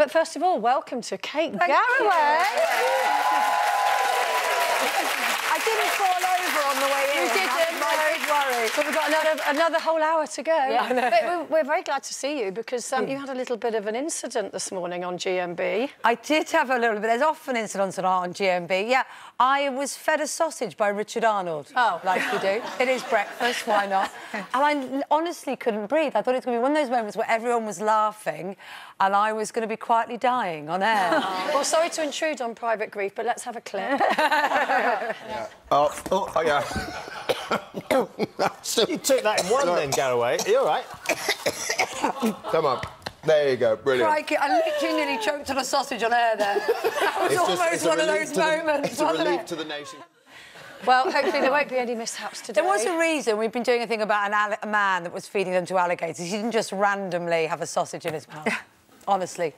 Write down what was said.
But first of all, welcome to Kate Thank Garraway. I didn't fall over on the way in. You didn't. My big worry. But we've got another another whole hour to go. Yeah, but we're, we're, very glad to see you because um, you had a little bit of an incident this morning on GMB. I did have a little bit. There's often incidents on GMB. Yeah, I was fed a sausage by Richard Arnold. Oh. Like you do. it is breakfast, why not? and I honestly couldn't breathe. I thought it was going to be one of those moments where everyone was laughing and I was going to be quietly dying on air. Oh. well, sorry to intrude on private grief, but let's have a clip. yeah. Oh, oh, oh, yeah. You took that in one then, Garraway. Are you all right? Come on. There you go, brilliant. Crikey, I literally nearly choked on a sausage on air there. That was it's almost just, one of those moments, It's a relief it? to the nation. Well, hopefully there won't be any mishaps today. There was a reason. We've been doing a thing about a man that was feeding them to alligators. He didn't just randomly have a sausage in his mouth. Honestly.